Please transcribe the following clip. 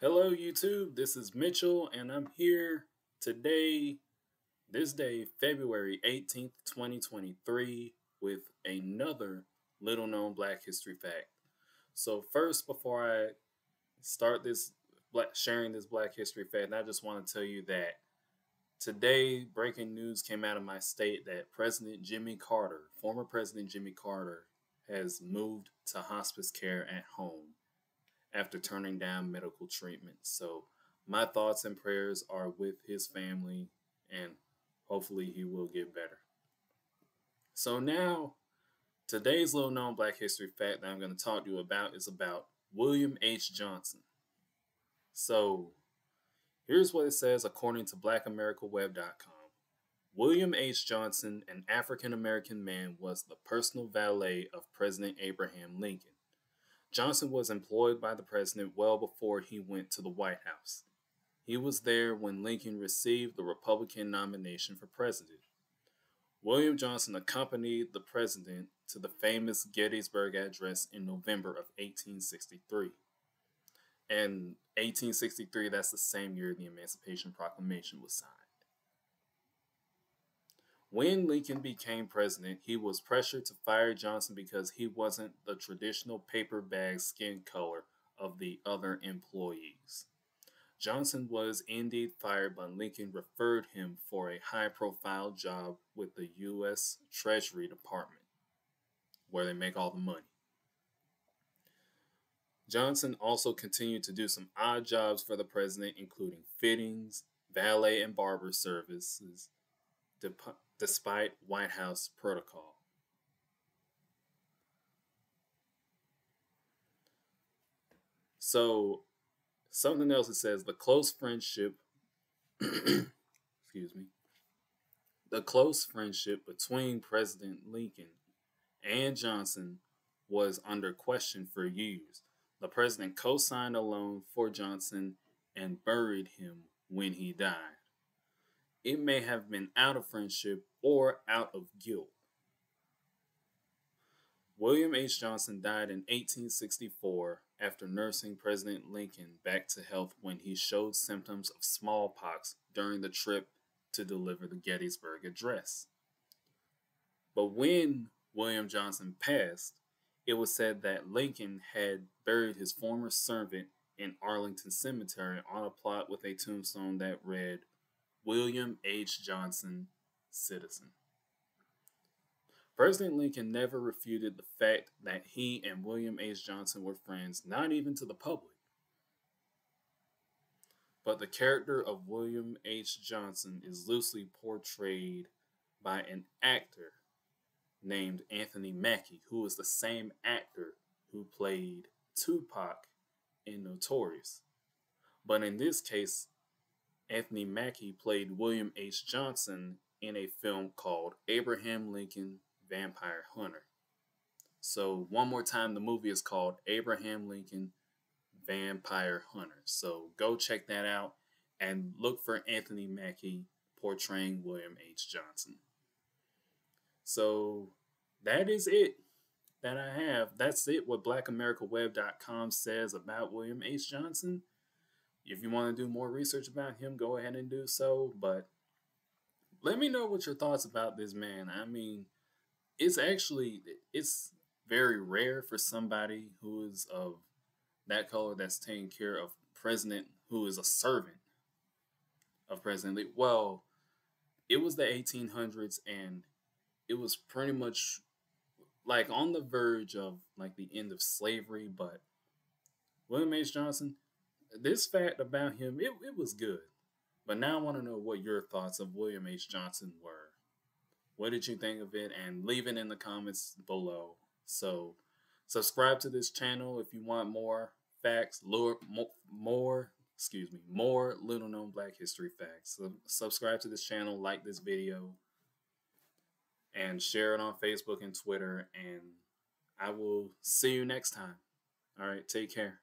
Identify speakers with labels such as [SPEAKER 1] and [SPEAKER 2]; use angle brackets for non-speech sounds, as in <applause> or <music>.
[SPEAKER 1] Hello, YouTube. This is Mitchell, and I'm here today, this day, February 18th, 2023, with another little known Black History fact. So, first, before I start this black, sharing this Black History fact, I just want to tell you that today, breaking news came out of my state that President Jimmy Carter, former President Jimmy Carter, has moved to hospice care at home after turning down medical treatment. So, my thoughts and prayers are with his family, and hopefully, he will get better. So, now today's little known Black History fact that I'm going to talk to you about is about William H. Johnson. So, here's what it says according to BlackAmericaWeb.com. William H. Johnson, an African American man, was the personal valet of President Abraham Lincoln. Johnson was employed by the president well before he went to the White House. He was there when Lincoln received the Republican nomination for president. William Johnson accompanied the president to the famous Gettysburg Address in November of 1863. And 1863, that's the same year the Emancipation Proclamation was signed. When Lincoln became president, he was pressured to fire Johnson because he wasn't the traditional paper bag skin color of the other employees. Johnson was indeed fired, but Lincoln referred him for a high profile job with the U.S. Treasury Department, where they make all the money. Johnson also continued to do some odd jobs for the president, including fittings, valet and barber services, despite White House protocol. So, something else it says the close friendship, <clears throat> excuse me, the close friendship between President Lincoln and Johnson was under question for years. The president co signed a loan for Johnson and buried him when he died. It may have been out of friendship or out of guilt. William H. Johnson died in 1864 after nursing President Lincoln back to health when he showed symptoms of smallpox during the trip to deliver the Gettysburg Address. But when William Johnson passed, it was said that Lincoln had buried his former servant in Arlington Cemetery on a plot with a tombstone that read, William H. Johnson, citizen. President Lincoln never refuted the fact that he and William H. Johnson were friends, not even to the public. But the character of William H. Johnson is loosely portrayed by an actor named Anthony Mackie, who is the same actor who played Tupac in Notorious. But in this case, Anthony Mackie played William H. Johnson in a film called Abraham Lincoln Vampire Hunter. So, one more time, the movie is called Abraham Lincoln Vampire Hunter. So, go check that out and look for Anthony Mackie portraying William H. Johnson. So, that is it that I have. That's it what blackamericaweb.com says about William H. Johnson. If you want to do more research about him, go ahead and do so. But let me know what your thoughts about this man. I mean, it's actually it's very rare for somebody who is of that color that's taking care of president who is a servant of President Lee. Well, it was the 1800s and it was pretty much like on the verge of like the end of slavery, but William H. Johnson, this fact about him, it, it was good. But now I want to know what your thoughts of William H. Johnson were. What did you think of it? And leave it in the comments below. So, subscribe to this channel if you want more facts, more, more excuse me, more little known Black History facts. So, subscribe to this channel, like this video, and share it on Facebook and Twitter. And I will see you next time. All right, take care.